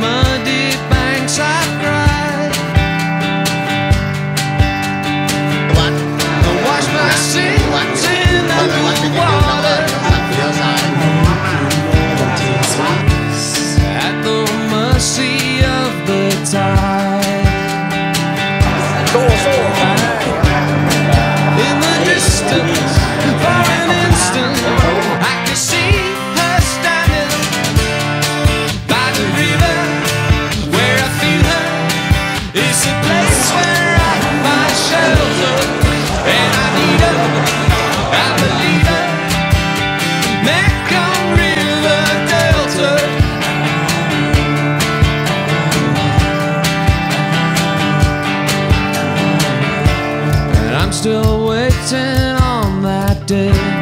By these on that day.